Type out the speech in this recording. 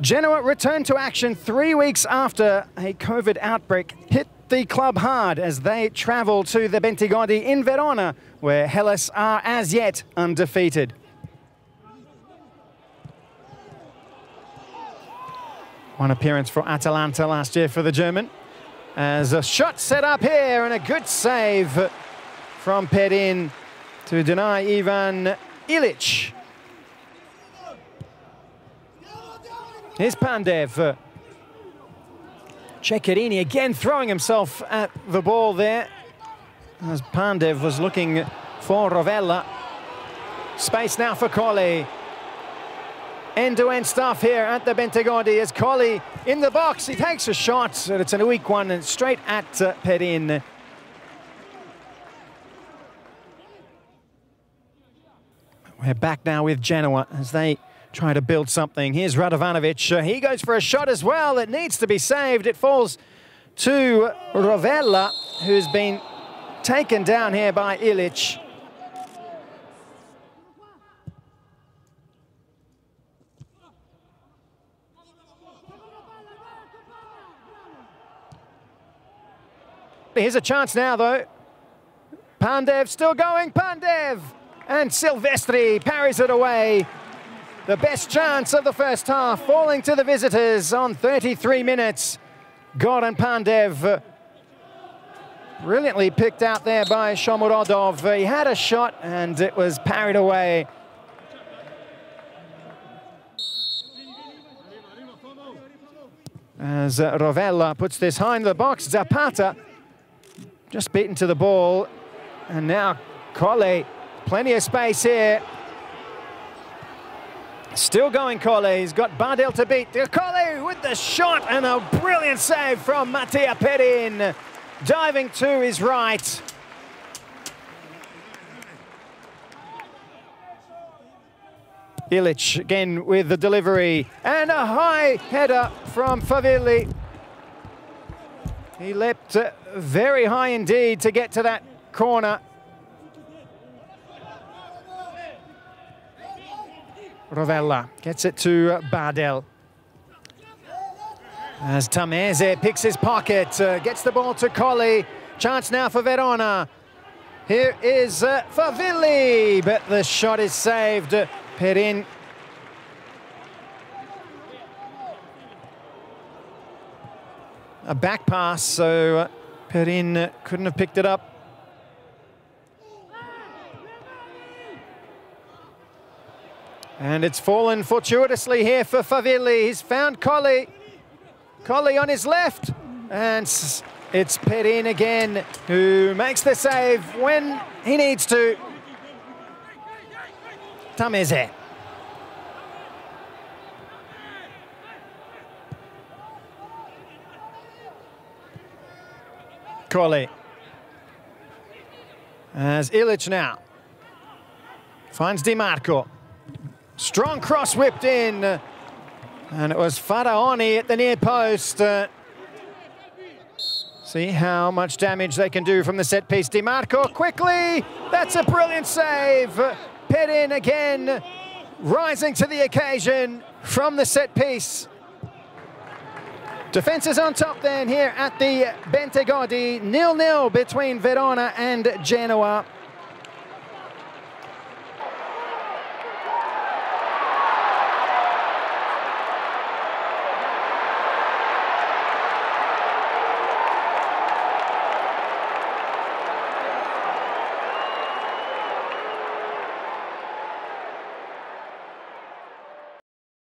Genoa returned to action three weeks after a COVID outbreak hit the club hard as they travel to the Bentegodi in Verona, where Hellas are as yet undefeated. One appearance for Atalanta last year for the German. As a shot set up here and a good save from Perin to deny Ivan Ilic. Here's Pandev. Ceccherini again throwing himself at the ball there. As Pandev was looking for Rovella. Space now for Colley. End-to-end stuff here at the Bentegodi as Colley in the box. He takes a shot, it's a weak one, and straight at uh, Perin. We're back now with Genoa as they try to build something. Here's Radovanovic. Uh, he goes for a shot as well. It needs to be saved. It falls to Rovella, who's been taken down here by Ilic. Here's a chance now, though. Pandev still going. Pandev! And Silvestri parries it away. The best chance of the first half falling to the visitors on 33 minutes. Goran Pandev uh, brilliantly picked out there by Shomurodov. He had a shot and it was parried away. As uh, Rovella puts this high in the box, Zapata just beaten to the ball. And now Colley, plenty of space here. Still going Colley, he's got Badelj to beat. Colley with the shot and a brilliant save from Mattia Perin. Diving to his right. Ilic again with the delivery and a high header from Favilli. He leapt uh, very high indeed to get to that corner. Rovella gets it to Badelj. As Tameze picks his pocket, uh, gets the ball to Colley. Chance now for Verona. Here is uh, Favilli, but the shot is saved. Perin. A back pass, so uh, Perin couldn't have picked it up. And it's fallen fortuitously here for Favilli. He's found Colley. Colley on his left. And it's Perin again who makes the save when he needs to. Tameze. Colley. As Ilic now. Finds Di Marco. Strong cross whipped in. And it was Faraoni at the near post. Uh, see how much damage they can do from the set piece. Di Marco quickly. That's a brilliant save. Perin again, rising to the occasion from the set piece. Defence is on top then here at the Bentegodi. Nil-nil between Verona and Genoa.